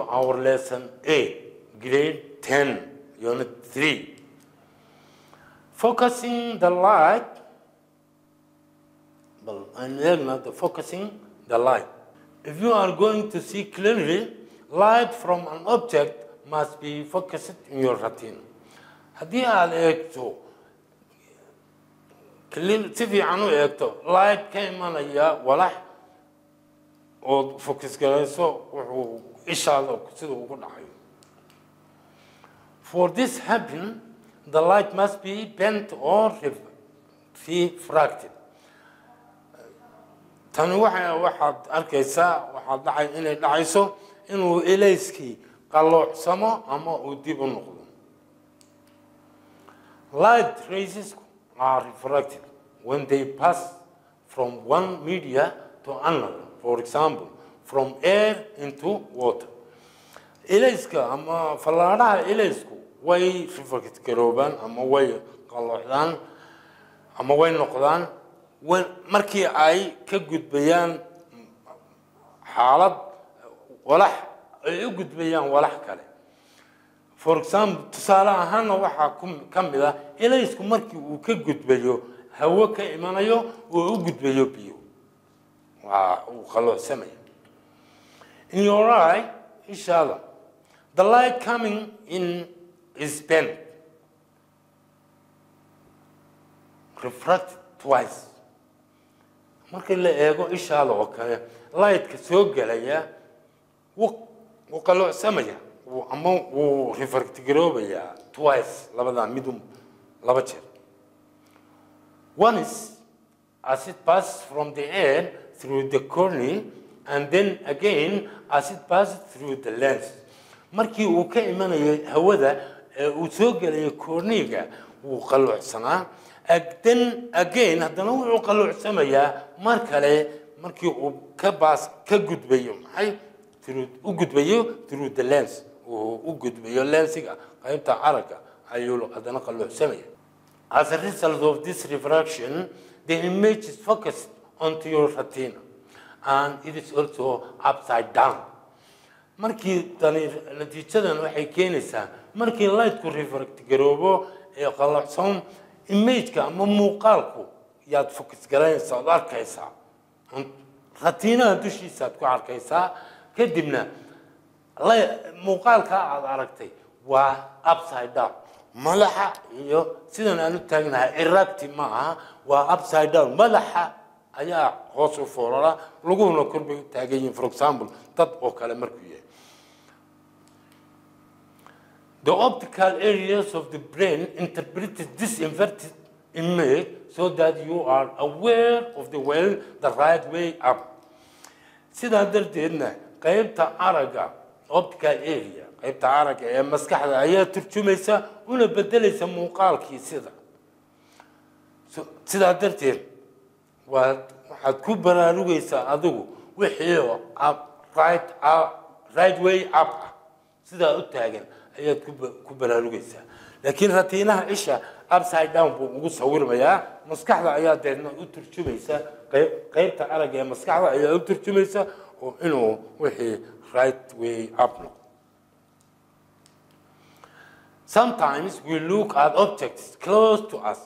to our lesson 8, grade 10, unit 3. Focusing the light, well, I'm the focusing the light. If you are going to see clearly, light from an object must be focused in your retina. haddii aad eegto si fiican u eegto light ka imanaya walax ood focus garayso wuxuu ishaada sida ugu dhacayo for this happen the light must be bent or ref- refracted. Tani waxa waxaad arkaysaa waxaad dhacay inay dhacayso inuu elayskii qaloocsamo ama uu dib u noqdo. Light rays are refracted when they pass from one media to another. For example from air into water elayska ama fallaadhaha elaysku way refract garoobaan ama way qalloocdaan ama way noqdaan markii ay ka gudbayaan xaalad walax ay u gudbayaan walax kale for example tusaale ahaana waxaa ka mid ah elaysku markii uu ka gudbayo hawo ka imanayo oo u gudbayo biyo waa uu qalloocsamaya in your eye ishaada the light coming in is bent refracted twice. Markii la eego ishaada oo kale lightka soo gelaya wuu wuu- ama wuu refract garoobayaa twice labadaa midun laba jeer. One is as it passes from the air through the cornea and then again as it passes through the lens. Markii uu ka imanayo hawada ee uu soo gelayo corniga wuu qalloocsanaa Ag- then again haddana wuxuu qalloocamayaa mar kale markii uu ka baas ka gudbayo maxay? U gudbayo through the lens. Uu u gudbayo lensiga qaybta aragga ayuu haddana qalloocsamaya As a result of this refraction, the image is focused onto your retina and it is also upside down. markii tani natiijadan waxay keenaysaa markii lightku refract garoobo ee qalloocsan imageka ama muuqaalku yaad focus garanaysaa ood arkaysaa. Ratiinaha dushiisaad ku arkaysaa. Kadibna muuqaalka aad aragtay waa upside down. Madaxa iyo sidan aan u taagnahay eragti ma aha waa upside down. Madaxa ayaa hoos u foorara laguhuna korbay u taagan yihiin for example dad oo kale markuu yahay The optical areas of the brain interpret this inverted image so that you are aware of the well, the right way up. sidaa darteedna qaybta aragga optical area qaybta aragga ee maskaxda ayaa turjumaysa una bedelaysa muuqaalkii sida sidaa darteed waad waxaad ku baraarugaysaa adigu wixii right way up ah. Sidaa u taagan ayaad ku ba- ku baraarugaysaa laakiin ratiinaha isha upside down buu ugu sawirmayaa. Maskaxda ayaa deedna u turjumaysa. Qaybta aragga ee maskaxda ayaa u turjumaysa oo inuu wixii right way up noqdo. Sometimes we look at objects close to us.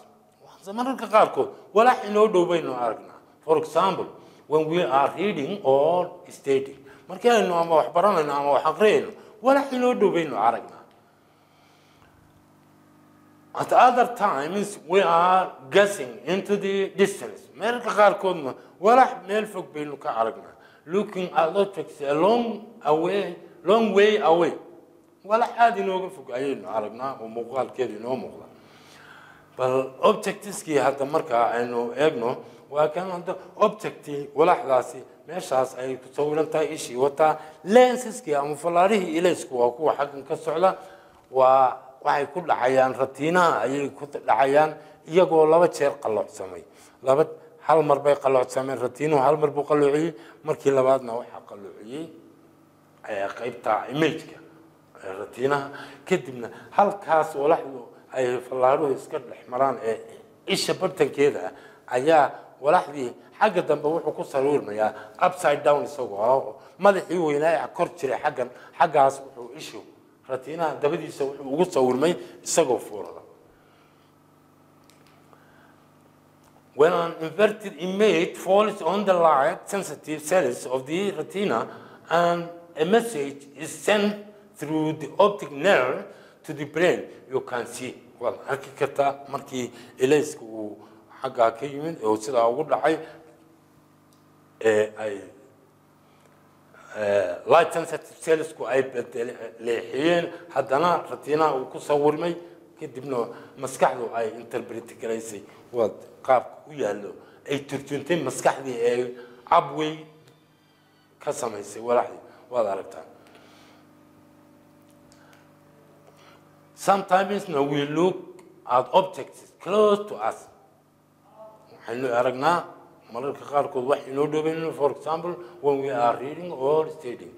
Mararka qaarkood walax inoo dhow aragnaa. For example, when we are reading or studying. Markii aynu ama wax baranayno ama wax aqriyayno, walax inoo dhow aragnaa. At other times, we are guessing into the distance. Mararka qaarkoodna walax meel fog baynu ka aragnaa. Looking at objects a long away, long way away. walax aada inooga fog ayaynu aragnaa oo muuqaalkeedu inoo muuqda bal objectiskii hadda markaa aynu eegno waa kan hadda objecti walaxdaasi meeshaas ay ku sawiran tahay ishii wataa lensiskii ama falaarihii ilaysku waa kuwa xaggan ka socda. Waa waxay ku dhacayaan ratiinaha ayay ku dhacayaan iyagoo laba jeer qalloocsamay laba hal mar bay qalloocsameen ratiinuhu hal mar buu qalloociyey markii labaadna waxaa qalloociyey ee qaybta imageka ee ratiinaha. Kadibna halkaas walaxdu ay fallaaruhu iska dhex maraan ee isha bartankeeda ayaa walaxdii xagga dambe wuxuu ku sawirmayaa upside down isagoo madaxii weynaa kor jiray xaggan xaggaas wuxuu ishu ratiinaha dabadiisa wuxuu ugu sawirmay isagoo fuurada When an inverted image falls on the light sensitive cells of the retina and a message is sent through the optic nerve to the brain, you can see. Waad arki kartaa markii elayska uu xaggaa ka yimid oo sidaa ugu dhacay ee ay light sensitive cellsku ay leexiyeen. Haddana ratiinaha uu ku sawirmay kadibna maskaxdu ay interpret garaysay waad qaabka u yaallo. Ay turjuntay maskaxdii ee cabwey ka samaysay walaxdii waad aragtaa sometimes now we look at objects close to us for example when we are reading or studying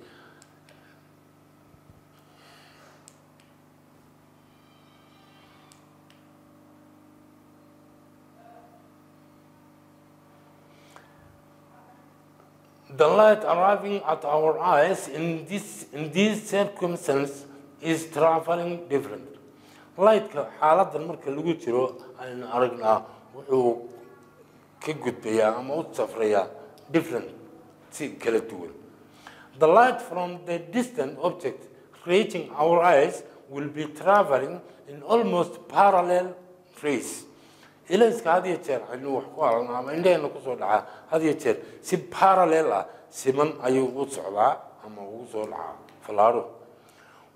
The light arriving at our eyes in this in these circumstances is traveling different. Lightka xaaladan marka lagu jiro aynu aragnaa wuxuu ka gudbayaa ama u safrayaa different si kala duwan. The light from the distant object reaching our eyes will be traveling in almost parallel phase. ilayska had iyo jeer aynu wax ku aragnaa ama indheheena ku soo dhacaa had iyo jeer si parallel ah siman ayuu u socdaa ama ugu soo dhacaa fallaaro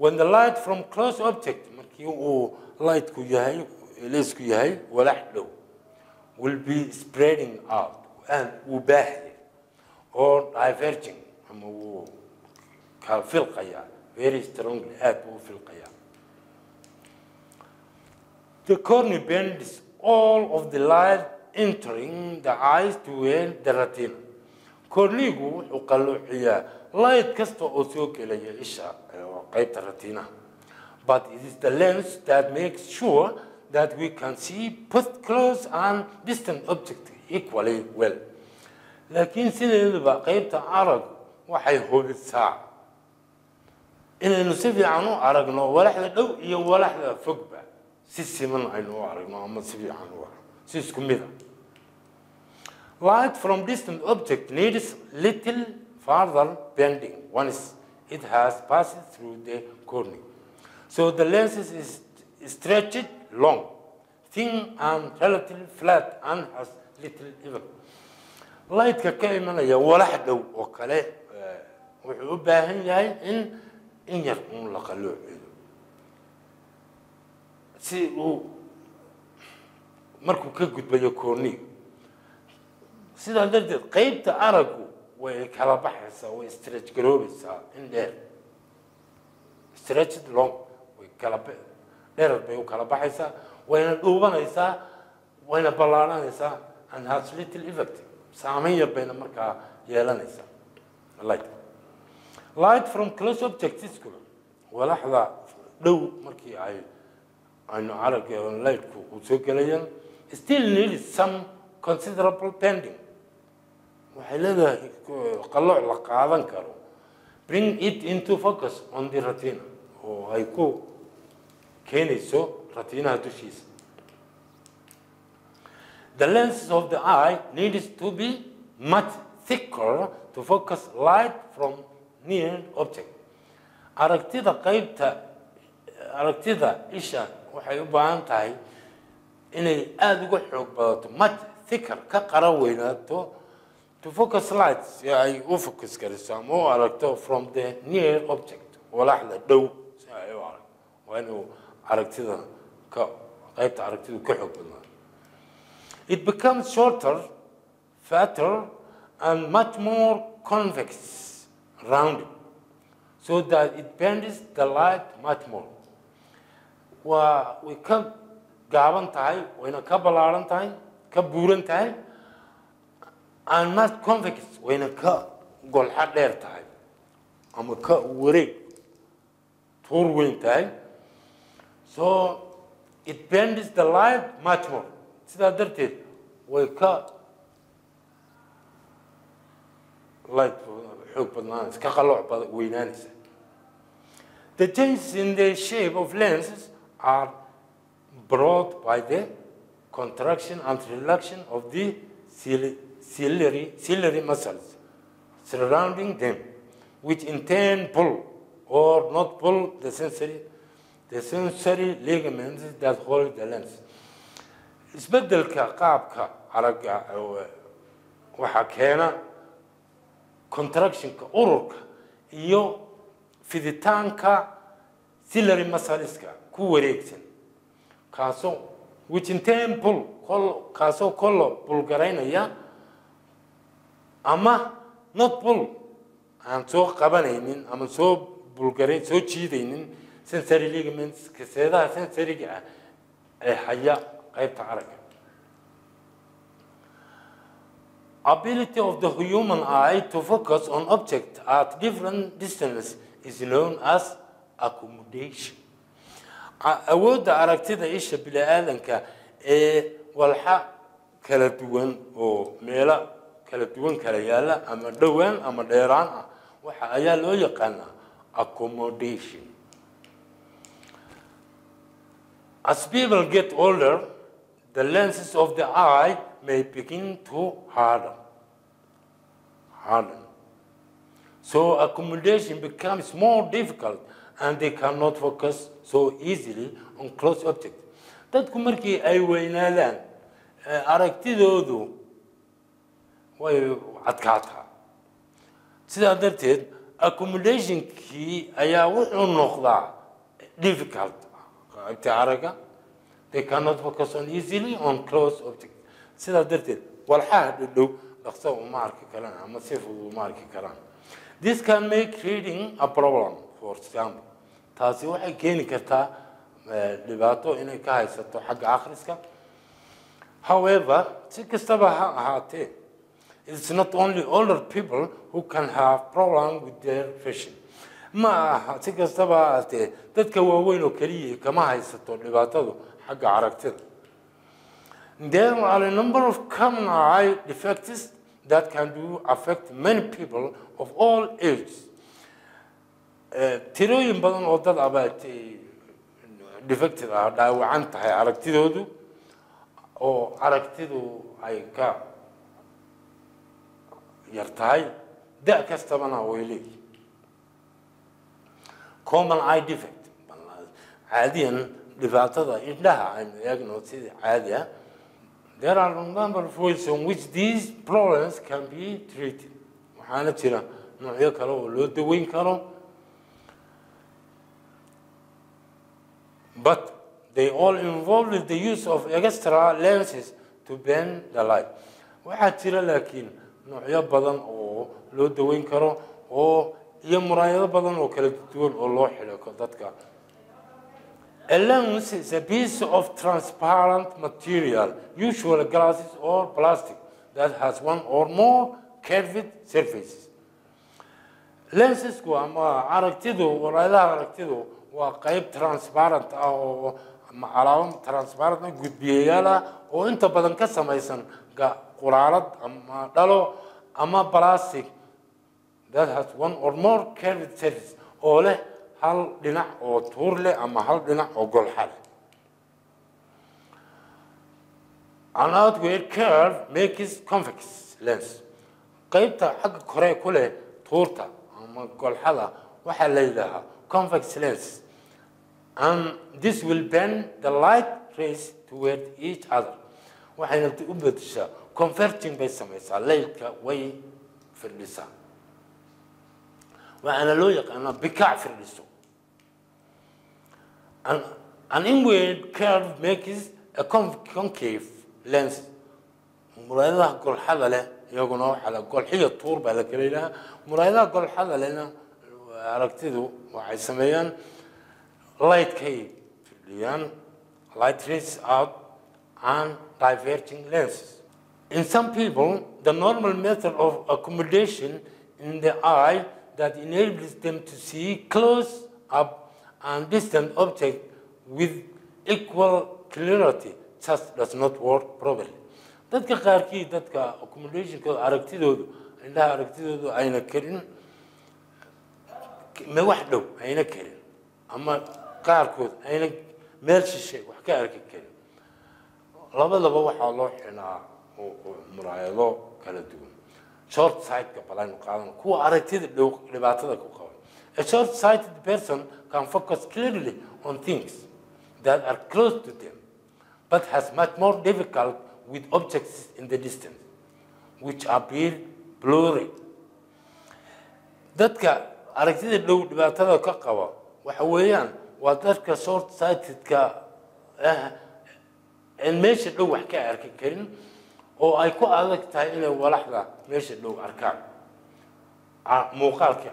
when the light from close object markii uu lightku yahay ilaysku yahay walax dhow will be spreading out wuu baahaya or diverging ama wuu ka filqayaa very strongly aad buu u filqayaa The cornea bends all of the light entering the eyes toward the retina. Corneegu wuxuu qalloociyaa light kasta oo soo gelaya isha waa qaybta retinaha. But it is the lens that makes sure that we can see both close and distant objects equally well. Laakiin sideedaba qaybta arag waxay hubisaa inaynu si fiican u aragno walaxda dhow iyo walaxda fogba si siman aynu u aragno ama si fiican u aragno light from distant object needs little further bending. Once it has passed through the cornea so the lens is stretched long thin and relatively flat and has little even lightka ka imanaya walax dhow oo kale eh, wuxuu u baahan yahay in in yar uun la qalloociyo si uu markuu ka gudbayo koorniga sidaa darteed qaybta araggu way kala baxaysaa way stretch garoobaysaa in dheer stretched long dherer bay u kala baxaysaa wayna dhuubanaysaa wayna ballaadhanaysaa and has little effect. Saameyn yar bayna markaa yeelanaysaa light. Light from close objects kula walaxda dhow markii ay aynu aragga lightku uu soo gelayaan still needs some considerable bending waxay leedahay qalooc la qaadan karo. Bring it into focus on the retina. Oo ay ku keenayso retinaha dushiisa the lenses of the eye needs to be much thicker to focus light from near object. Aragtida qaybta aragtida isha waxay u baahan tahay inay aada uga xoog badato much thicker ka qara weynaato to focus light si ay u focus gariso ama u aragto from the near object. Walaxda dhow si ay u aragto. Waa inuu it becomes shorter fatter and much more convex rounded so that it bends the light much more. Waa way ka gaaban tahay wayna ka ballaaran tahay ka buuran tahay and much convex wayna ka golxa dheer tahay ama ka wareeg tuur weyn tahay so it bends the light much more. Sidaa darteed way ka light xoog badnaanaysa ka qalooc weynaanaysa the changes in the shape of lenses are brought by the contraction and relaxation of the cili- ciliary, ciliary muscles surrounding them, which in turn pull or not pull the sensory, the sensory ligaments that hold the lens. isbeddelka qaabka aragga waxaa keena contractionka ururka iyo fiditaanka ciliary muscleska ku wareegsan kaasoo which in kol kaasoo kollo bulgaraynaya ama not pull aan soo qabanaynin ama soo bulgaray soo jiidaynin sensory ligaments kaseedaha sensoriga ah ee haya qaybta aragga ability of the human eye to focus on object at different distances is known as accommodation. Awoodda aragtida isha bini-aadanka ee walxa kala duwan oo meelo kala duwan kala yaalla ama dhowaan ama dheeraan ah waxa ayaa loo yaqaanaa accommodation As people get older, the lenses of the eye may begin to harden. Harden. So accommodation becomes more difficult and they cannot focus so easily on close objects. Dadku markii ay weynaadaan, eh, aragtidoodu way adkaataa. sidaa darteed accommodationkii ayaa wuxuu noqdaa difficult qaybta they cannot focus on easily on close object sidaa darteed walxaha dhadhow dhaqso uma arki karaan ama si fudud this can make reading a problem for example. Taasi waxay keeni kartaa dhibaato inay ka haysato xagga akhriska however si kastaba It's not only older people who can have problems with their vision. Ma aha si kastaba ha dadka waaweyn oo keliya kama haysato dhibaatadu xagga aragtida. There are number of common eye defects that can do affect many people of all ages. Eh, tirooyin badan oo dad abaatay defected ah dhaawacan tahay aragtidoodu oo aragtidu ay ka yar tahay da' kastabana way leeyihiin common eye defect. Caadiyan dhibaatada indhaha aynu eegno sidii caadi ah there are number of ways in which these problems can be treated. Waxaana jira noocyo kale oo loo daweyn karo but they all involve the use of extra lenses to bend the light. Waxaa jira laakiin noocyo badan oo loo daweyn karo oo iyo muraayado badan oo kala duwan oo loo xidho dadka A lens is a piece of transparent material, usually glasses or plastic, that has one or more curved surfaces. Lensesku ama aragtidu, waraadaha aragtidu waa qayb transparent ah oo ama transparent ah ah oo inta badan ka samaysan quraarad ama dhalo ama plastic that has one or more curved surface oo leh hal dhinac oo tuur leh ama hal dhinac oo golxa leh An outward curve makes convex lens. qaybta xagga kore ku leh tuurta ama golxada waxaa la yidhaahaa convex lens. And this will bend the light rays toward each other. Waxayna u bedeshaa converting bay samaysaa leylka way firdhisaa waxaana loo yaqaanaa bikaac firdhiso an, an inward curve makes a con- concave lens muraayadaha golxada leh iyaguna waxaa la golxiya tuur baa la kala yidhahaa muraayadaha golxada lehna aragtidu waxay sameeyaan lightkay firdhiyaan light rays out and diverging lenses in some people the normal method of accommodation in the eye that enables them to see close up and distant objects with equal clarity. Just does not work properly. Dadka qaarkii dadka accommodationkooda aragtidoodu indhaha aragtidoodu ayna karin ma wax dhow ayna karin. Ama qaarkood ayna meel shishe wax ka arki karin. Labadaba waxaa loo xinaa muraayado kala duwan short sightka balaynu qaadano kuwa aragtida dhow dhibaatada ku qaba a short sighted person can focus clearly on things that are close to them but has much more difficult with objects in the distance which appear blurry. Dadka aragtida dhow dhibaatada ka qaba waxa weeyaan waa dadka short sightedka ah aan meesha dhow wax ka arki karin oo ay ku adag tahay inay walaxda meesha dhow arkaan. Muuqaalka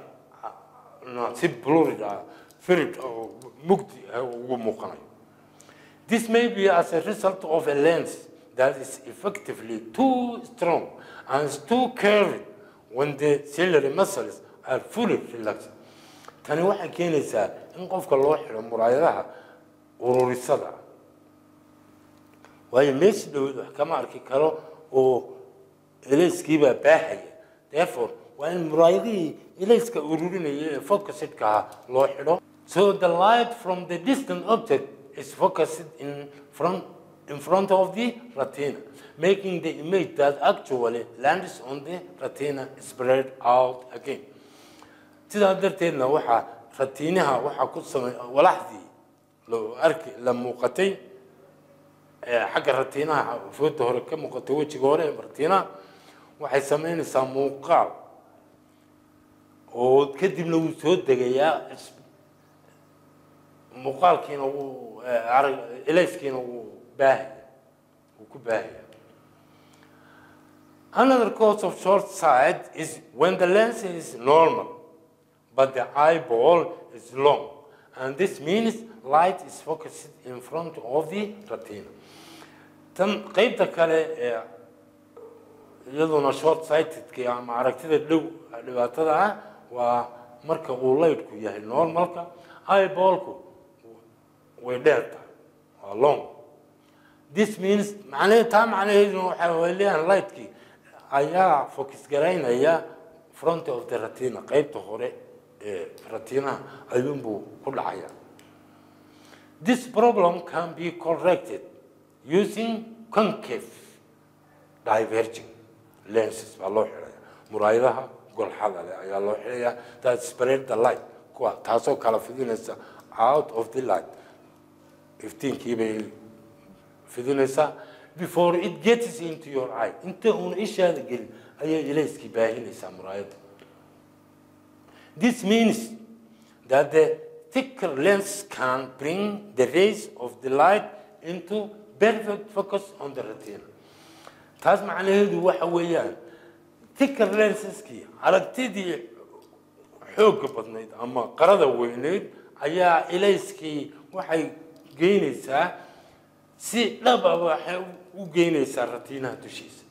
si blurred ah firid oo mugdi ah ugu muuqanayo. This may be as a result of a lens that is effectively too strong and too curved when the ciliary muscles are fully relaxed. Tani waxay keenaysaa in qofka loo xidho muraayadaha ururisada. Waayo meesha dhaweed wax kama arki karo oo elayskiibaa baahaya therefore waa in muraayadihii elayska ururinaya ee focusedka ah loo xidho. So the light from the distant object is focused in front in front of the retina making the image that actually lands on the retina spread out again. Sidaa darteedna waxaa ratiinaha waxaa ku samey walaxdii loo arki la muuqatay xagga ratiinaha fooda hore ka muuqatay wejiga hore ratiinaha waxay sameynaysaa muuqaal oo kadibna wuu soo degayaa muuqaalkiina wuu elayskiina wuu baahaya wuu ku baahaya Another cause of short sight is when the lens is normal, but the eyeball is long. And this means light is focused in front of the retina. tan qaybta kale short sightedka ama aragtida dhow dhibaatada ah waa marka uu laydhku yahay normalka eyeballku way dheer tahay waa long this means macnahe taa macnaheeduna waxaa weleeyaan lightkii ayaa front of the retina qaybta hore ee retinaha ayuunbuu ku dhacaya this problem can be corrected using concave diverging lenses baa loo xidhaya muraayadaha golxada leh ayaa loo xidhaya that spread the light. Kuwa taasoo kala fidinaysa out of the light. Iftiinkii bay fidinaysaa before it gets into your eye. Inta uuna ishaada gelin ayay ilayskii baahinaysaa muraayadda this means that the thicker lens can bring the rays of the light into perfect focus on the retina. Taas macnaheedu waxa weeyaan thicker lenseski aragtidii xoogga badnayd ama qarada weyneyd ayaa ilayskii waxay geynaysaa si dhaba waxay u geynaysaa ratiinaha dushiisa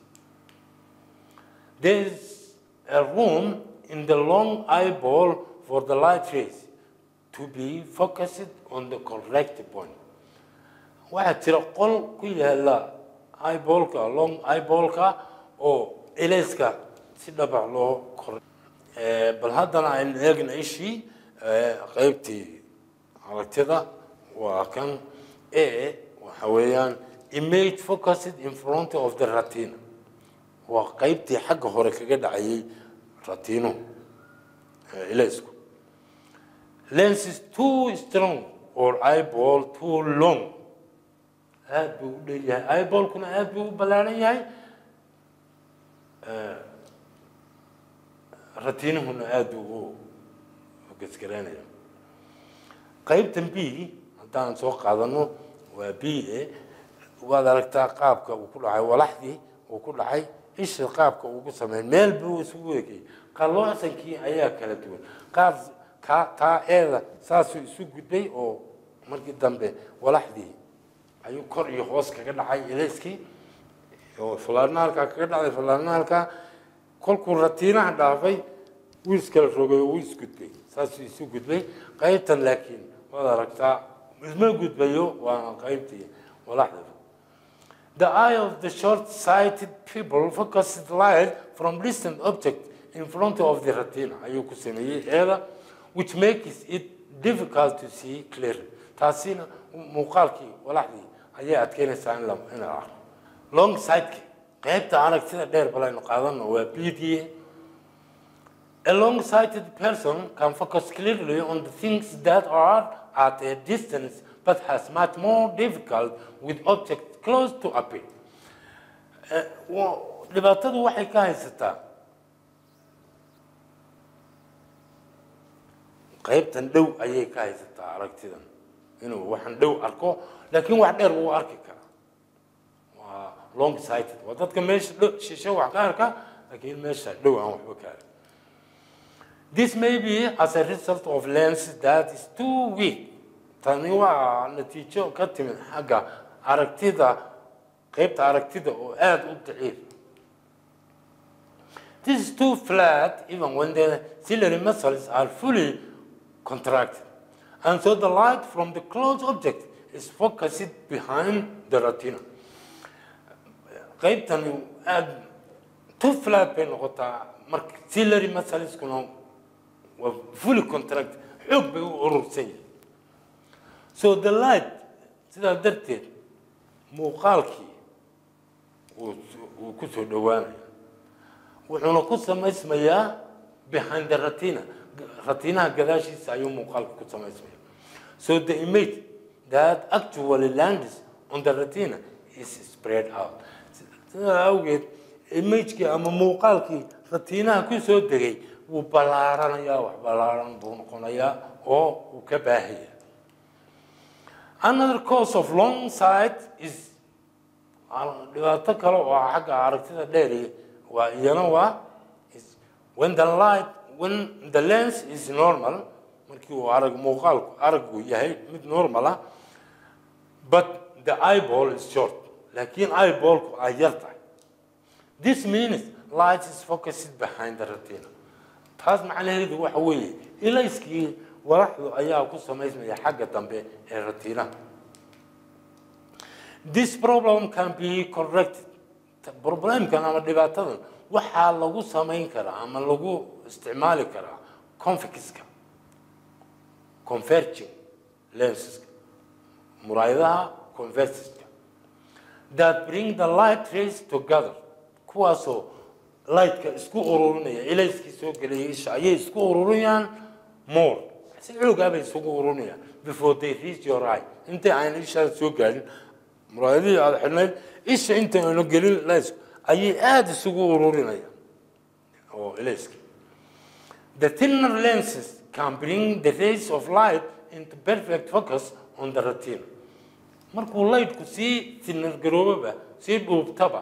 in the long eyeball for the light rays to be focused on the correct point. waxaa jira qol ku yaalla eyeballka long eyeballka oo ilayska si dhaba loo kor bal haddana aynu eegna ishii qaybtii aragtida waa kan a waxa weeyaan image focused in front of the retina. waa qaybtii xagga hore kaga dhacayay ratino ilaysku lens is too strong or eyeball too long. Aada buu u dheer yahay eyeballkuna aada buu u ballaaran yahay ratiinuhuna aada buu u gasgaraynaya qaybtan b haddaan soo qaadano waa b e waad aragtaa qaabka uu ku dhacay walaxdii uu ku dhacay إيش القابك وقصة من مال بوسوقي قال الله عسى كي أياك كلا تقول. كا تا إلا ساسو سوق بي أو مرقد دمبي ولا حدي أيو كور يخوص كأنه حي إليسكي. أو فلان نالكا كأنه حي فلان نالكا. كل كل رتينا دافي ويس كلا شوقي ويس كتبي ساسو سوق بي قيتا لكن. ولا ركتا. مثل ما قلت بيو. وقيمتي ولا حدي The eye of the short-sighted people focuses light from distant objects in front of the retina which makes it difficult to see clearly. Taasina muuqaalkii walaxdii ayay adkeynaysaa in la arko long sightki qaybta aragtida dheer balaynu qaadano waa b d a. A long-sighted person can focus clearly on the things that are at a distance but has much more difficult with objects close to appear. Eh, dhibaatadu waxay ka haysataa qaybtan dhow ayay ka haysataa aragtidan inuu waxaan dhow arko laakiin wax dheer wuu arki karaa waa long sighted waa dadka meesha shishe wax ka arka laakiin meesha dhow aan waxba ka arkin This may be as a result of lens that is too weak. Tani waa natiijo ka timid xagga aragtida qaybta aragtida oo aad u daciif. This is too flat even when the ciliary muscles are fully contracted. And so the light from the close object is focused behind the retina. qaybtani aad too flat bay noqotaa marka ciliary muscleskuna waa fully contract xoog bay u urursan yihin so the light sidaa darteed muuqaalkii wuu wuu ku soo dhowaanaya wuxuuna ku samaysmayaa behind the retina ratinaha gadaashiisa ayuu muuqaalka ku samaysmaya so the image that actually lands on the retina is spread out. Sidaa awgeed imagekii ama muuqaalkii ratinaha ku soo degay wuu ballaaranayaa wax ballaaran buu noqonayaa oo uu ka baahaya another cause of long sight is dhibaato kale oo xagga aragtida dheer waa iyana waa when the light when the lens is normal markii uu arag muuqaalku araggu yahay mid normal ah but the eyeball is short. Laakiin eyeballku ay yar tahay. This means light is focused behind the retina. Taas macnaheedu waxa weeye ilayskii walaxdu ayaa ku samaysmaya xagga dambe ee ratinaha this problem can be corrected. Problemkan ama dhibaatadan waxaa lagu samayn karaa ama lagu isticmaali karaa confixiska converging lenseska muraayadaha conversiska that bring the light rays together kuwaasoo lightka isku ururinaya ilayskii soo gelaya isha ayay isku ururinayaan more si xoogaa bay isugu ururinayaan before they reach your eye intay ayna ishaada soo gaadhin muraayadihii aada xidhnayd isha intay ayna gelin laysku ayay aada isugu ururinayaan oo ilayskii the thinner lenses can bring the rays of light into perfect focus on the retina markuu lightku sii thinner garoobaba sii dhuubtaba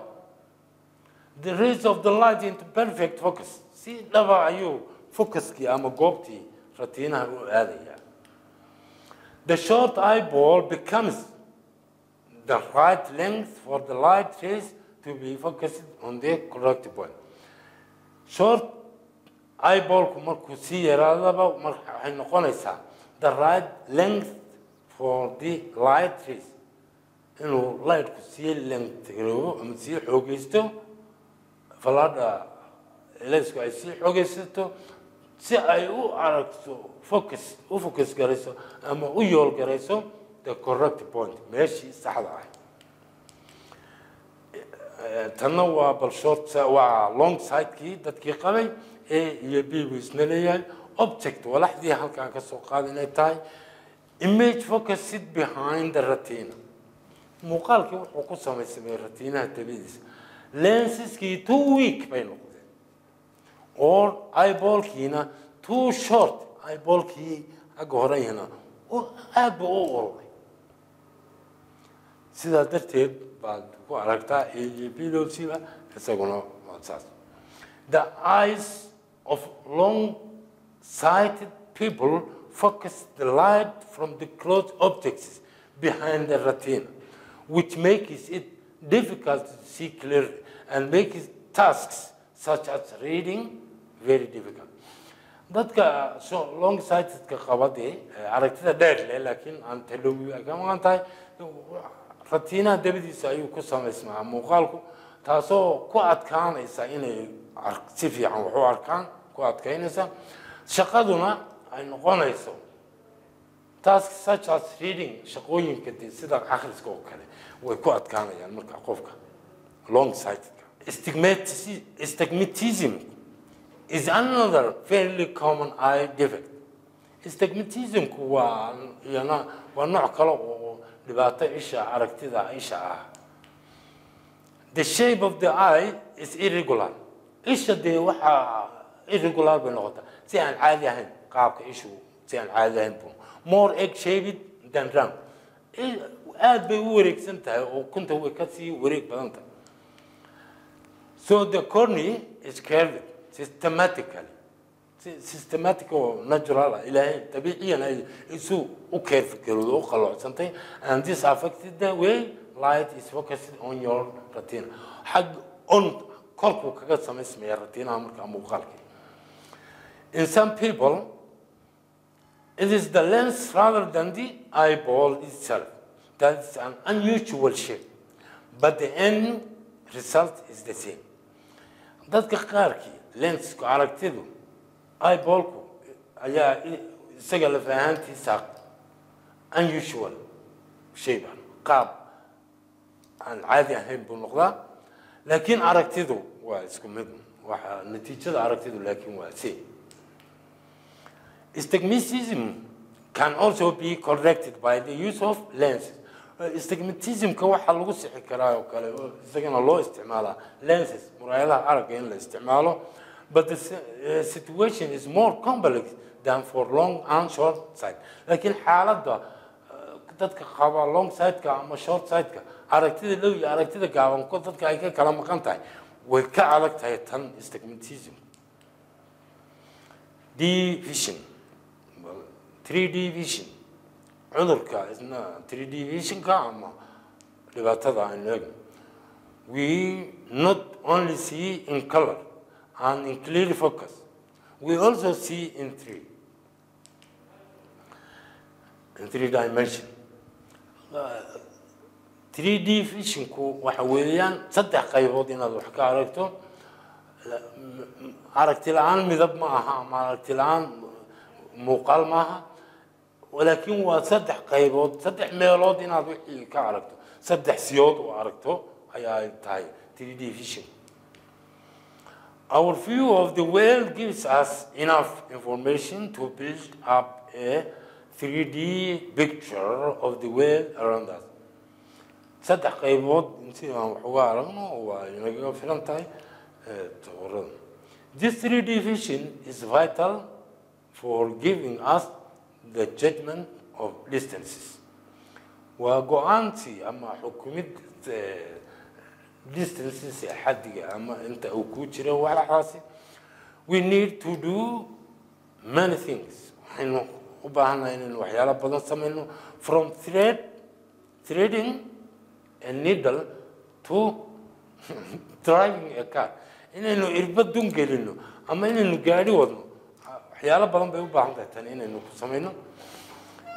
the rays of the light into perfect focus. Si dhaba ayuu focuskii ama goobtii ratinaha u aadaya. The short eyeball becomes the right length for the light rays to be focused on the correct point short eyeballku markuu sii yaraadaba waxay noqonaysaa the right length for the light rays inuu lightku sii lengtgaroobo ama sii xoogeysto falaadha leysku ay sii xoogeysato si ay u aragto focus u focus garayso ama u yool garayso the correct point meeshii saxda ah tanna waa bal short waa long sidekii dadkii qabay a iyo b buu isna leeyahay. Object walaxdii halkaan ka soo qaada inay tahay image focused behind the retina. Muuqaalkii wuxuu ku samaysamay ratinaha dabadiisa lensiskii too weak bay noqdeen or eyeballkiina too short. Eyeballkii xagga horeyhina aad buu u sidaa darteed baad ku aragtaa bilowsiba isaguna saas. The eyes of long sighted people focus the light from the close objects behind the retina which makes it difficult to see clearly and makes tasks such as reading very difficult. Dadka long sightedka qabadee aragtida dheer leh laakiin aan taloobi ka maqan tahay ratiinaha dabadiisa ayuu ku samaysmaa muuqaalku taasoo ku adkaanaysa inay si fiican wax u arkaan ku adkaynaysa. Shaqaduna ay noqonayso task such as reading shaqooyinka dee sida akhriska oo kale way ku adkaanayaan marka qofka long sightedka. Stigmatism is another fairly common eye defect stigmatismku waa iyana waa nooc kale oo dhibaato isha aragtida isha ah. The shape of the eye is irregular. Isha dee waxaa irregular bay noqotaa si aan caadi ahayn qaabka ishu si aan caadi ahayn bu more egg shaped than round. Aad bay u wareegsan tahay oo kunta way ka sii wareeg badan tahay. So the cornea is curved systematically. Systematic oo natural ah ilaahay dabiiciyan ay isu u keerfigaroodo u qaloocsantay and this affected the way light is focused on your retina. Xag on korkuu kaga samaysmaya retinaha markaa muuqaalkii in some people it is the lens rather than the eyeball itself. That is an unusual shape but the end result is the same. Dadka qaarkii lensku aragtidu eyeballku ayaa isaga laf ahaantiisa unusual shape ah qaab. Aan caadi ahayn buu noqdaa. Laakiin aragtidu waa isku mid. Waxa natiijada aragtidu laakiin waa same Stigmatism can also be corrected by the use of lenses. Stigmatismka waxaa lagu sixi karaa oo kale isagana loo isticmaalaa lenses. Muraayadaha aragga in la isticmaalo but the uh, situation is more complex than for long and short sight. Laakiin xaaladda uh, dadka qaba long sightka ama short sightka aragtida dhow iyo aragtida gaaban ko dadka ay ka kala maqan tahay way ka adag tahay tan stigmatism. D vision 3D vision. Cudurka isna 3D visionka ama dhibaatada aynu eegno we not only see in color and in clear focus we also see in three in three dimension 3D visionku waxa weeyaan saddex qaybood inaad wax ka aragto aragti la-aan midab ma aha ama aragti la-aan muuqaal ma aha laakiin waa saddex qaybood saddex meelood inaad wixii ka aragto saddex siyood oo aragto ayaa ay tahay 3D vision Our view of the world gives us enough information to build up a 3D picture of the world around us. saddex qaybood intii aan wax uga aragno waa inagaga filan tahay tawarada this 3D vision is vital for giving us the judgment of distances waa go'aantii ama xukumid distances ee xaddiga ama inta uu ku jira waxaasi we need to do many things. Waxaynu u baahannahay inaynu waxyaalo badan samayno from thread threading a needle to driving a car. Inaynu irbad dun gelino ama inaynu gaadhi wadno. Waxyaalo badan bay u baahan tahay tan inaynu ku samayno.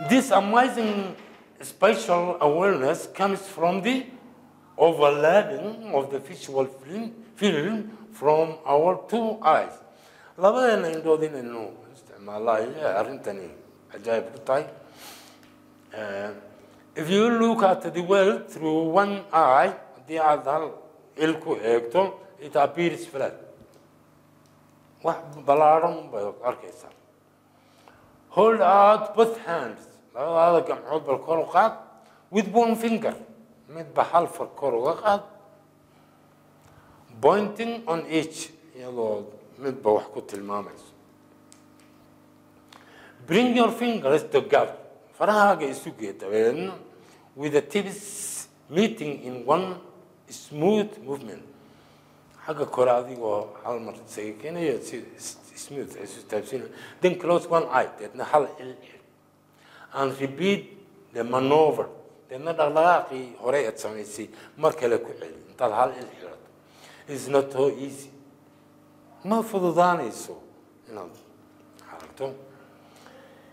This amazing spatial awareness comes from the overlapping of the visual film, from our two eyes. Labadeena indhood inaynu isticmaalaayo arrintani cajaayib ku tahay Uh, if you look at the world through one eye haddii aad hal il ku eegto it appears flat. Wax ballaaran bay arkaysaa hold out both hands. Labadaada gamcood bal kor u qaad with one finger midba hal far kor uga qaad. Pointing on each iyadoo midba wax ku tilmaamayso. Bring your fingers together farahaaga isu gee dabeedna with the tips meeting in one smooth movement. Xagga kore adigoo hal mar isaga keenaya si smooth isu taabsina then close one eye deedna hal and repeat the maneuver deedna dhaqdhaqaaqii hore aad samaysay mar kale ku celi intaad hal il xirato is not so easy. Ma fududaanayso inaad aragto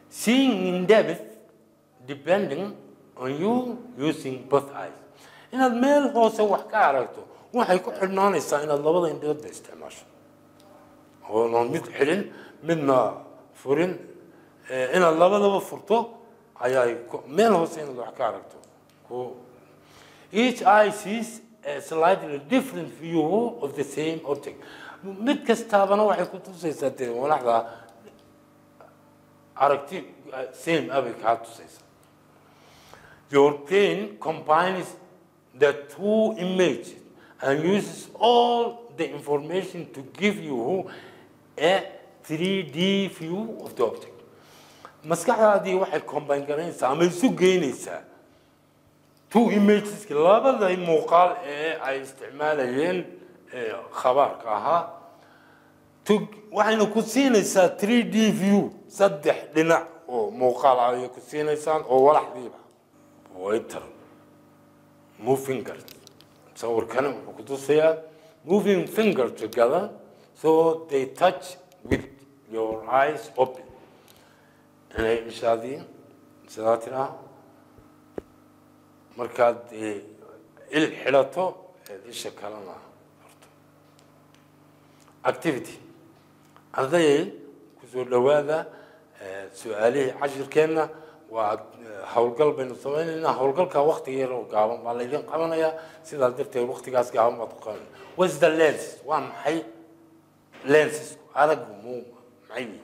seeing in depth depending on you using both eyes. Inaad meel hoose wax ka aragto waxay ku xidhnaanaysaa inaad labada indhoodba isticmaasho. Oonan mid xidhin midna furin. Inaad labadaba furto ayaa meel hoose inaad wax ka aragto ku each eye sees a slightly different view of the same object. Mid kastaabana waxay ku tusaysaa dee walaxda aragti same abay kaa tusaysaa. Your brain combines the two images and uses all the information to give you a 3D view of the object. maskaxdaadii waxay combine garanaysaa ama isu geynaysaa two images labada muuqaal ee ay isticmaalayeen khabaarka ahaa waxayna ku siinaysaa 3D view saddex dhinac oo muuqaal ayay ku siinaysaan oo walaxdiiba waiter moving finger. Sawirkani wuxuu ku tusayaa moving finger together so they touch with your eyes open. Inay ishaadii sidaa tiraa markaad il xidhato eed isha kalena horto. Activity. Ardayay ku soo dhowaada su'aalihii cashirkeenna waa howlgal baynu samaynaynaa howlgalka waktiga yar oo gaaban baa laydin qabanayaa. Sidaas darteed waktigaas gaaban baad ku qabanay what's the lens waa maxay lenses? Aragu mu maxay? Yihiin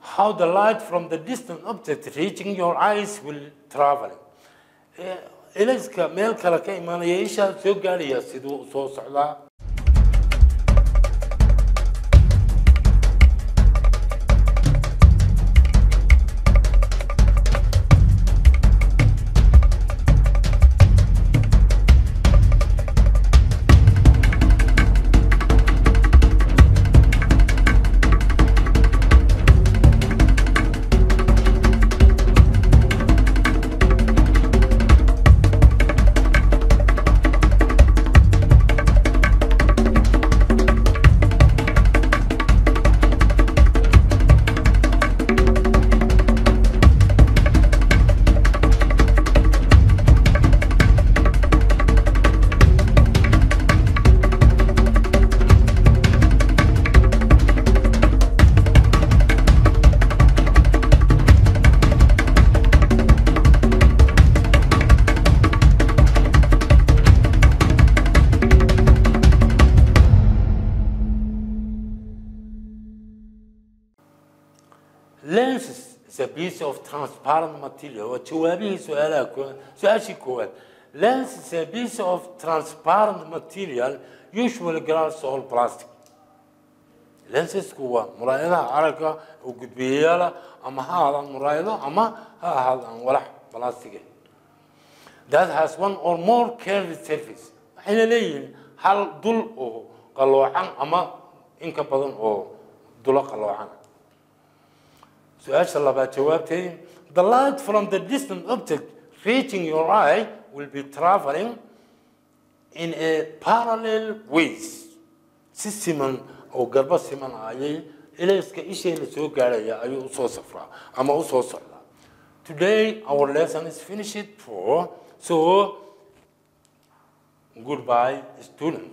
how the light from the distant object reaching your eyes will travel ilayska meel kale ka imaanaya ishaa soo gaadhaya siduu soo socdaa lenses is a piece of transparent material. Waa jawaabihii su'aalaha koowaad su'aashii koowaad lens is a piece of transparent material usually glass or plastic. Lensesku waa muraayadaha aragga oo gudbiyayaala ama ha ahaadaan muraayado ama ha ahaadaan walax plastic. That has one or more curved surface. Waxayna leeyihiin hal dul oo qaloocan ama in ka badan oo dulo qaloocan su'aasha labaad jawaabteedi the light from the distant object reaching your eye will be traveling in a parallel ways. Si siman oo garba siman ayay ilayska isheena soo gaadhaya ayuu u soo safraa ama u soo socdaa today our lesson is finished for so goodbye student